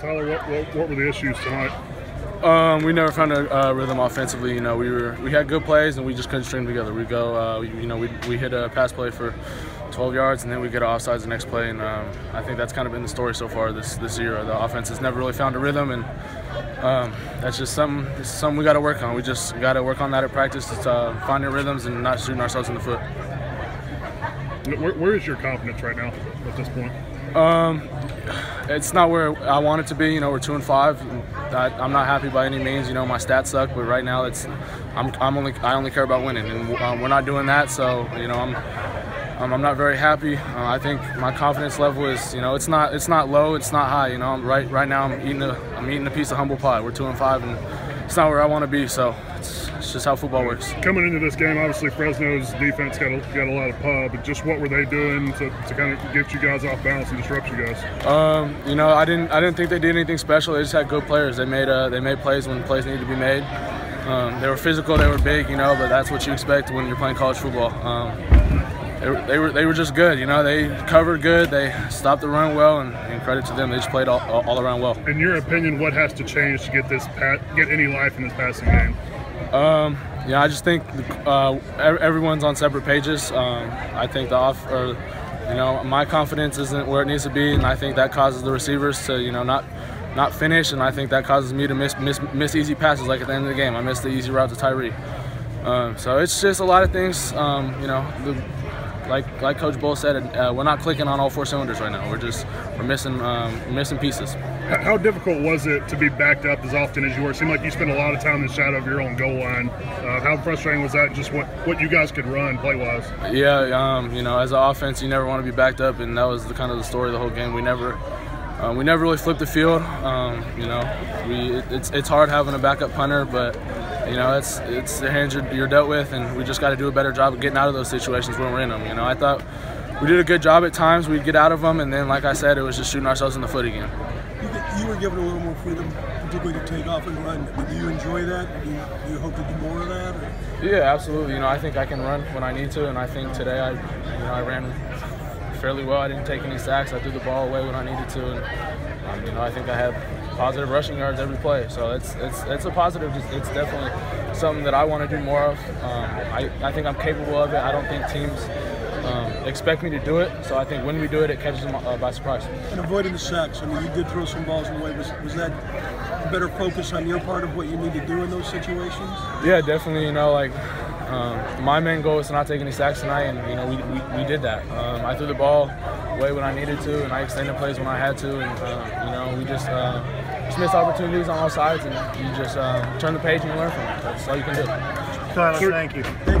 Tyler, what, what, what were the issues tonight? Um, we never found a uh, rhythm offensively. You know, we were we had good plays and we just couldn't string together. We go, uh, we, you know, we, we hit a pass play for 12 yards and then we get offsides the next play. And um, I think that's kind of been the story so far this this year. The offense has never really found a rhythm, and um, that's just something something we got to work on. We just got to work on that at practice. It's uh, finding rhythms and not shooting ourselves in the foot. Where, where is your confidence right now at this point? Um, it's not where I want it to be. You know, we're two and five. I, am not happy by any means. You know, my stats suck, but right now it's I'm, I'm only I only care about winning, and um, we're not doing that. So you know, I'm um, I'm not very happy. Uh, I think my confidence level is you know it's not it's not low, it's not high. You know, I'm right right now I'm eating a I'm eating a piece of humble pie. We're two and five, and it's not where I want to be. So it's just how football works. Coming into this game, obviously Fresno's defense got a, got a lot of pub. But just what were they doing to, to kind of get you guys off balance and disrupt you guys? Um, you know, I didn't I didn't think they did anything special. They just had good players. They made uh, they made plays when plays needed to be made. Um, they were physical, they were big, you know, but that's what you expect when you're playing college football. Um, they were, they were they were just good. You know, they covered good. They stopped the run well, and, and credit to them, they just played all, all, around well. In your opinion, what has to change to get this pat, get any life in this passing game? Um, yeah, I just think uh, everyone's on separate pages. Um, I think the off or you know my confidence isn't where it needs to be, and I think that causes the receivers to you know not not finish, and I think that causes me to miss miss, miss easy passes. Like at the end of the game, I missed the easy route to Tyree. Um, so it's just a lot of things. Um, you know, the, like like Coach Bohl said, uh, we're not clicking on all four cylinders right now. We're just we're missing um, missing pieces. How difficult was it to be backed up as often as you were? It seemed like you spent a lot of time in the shadow of your own goal line. Uh, how frustrating was that? Just what what you guys could run play wise? Yeah, um, you know, as an offense, you never want to be backed up, and that was the kind of the story of the whole game. We never. Uh, we never really flipped the field. Um, you know, we, it, it's, it's hard having a backup punter, but you know, it's it's the hands you're, you're dealt with, and we just got to do a better job of getting out of those situations when we're in them. You know, I thought we did a good job at times. We'd get out of them, and then, like I said, it was just shooting ourselves in the foot again. You, you were given a little more freedom, particularly to take off and run. Do you enjoy that? Do you, do you hope to do more of that? Or? Yeah, absolutely. You know, I think I can run when I need to, and I think today I, you know, I ran fairly well. I didn't take any sacks. I threw the ball away when I needed to, and um, you know, I think I had positive rushing yards every play. So it's it's it's a positive. It's definitely something that I want to do more of. Um, I I think I'm capable of it. I don't think teams. Um, expect me to do it, so I think when we do it, it catches them uh, by surprise. And avoiding the sacks. I mean, you did throw some balls away. Was, was that a better focus on your part of what you need to do in those situations? Yeah, definitely. You know, like um, my main goal is to not take any sacks tonight, and you know we, we, we did that. Um, I threw the ball away when I needed to, and I extended plays when I had to, and uh, you know we just uh, just missed opportunities on all sides, and you just uh, turn the page and learn from it. That's all you can do. Tyler, thank you. Thank you. Sir.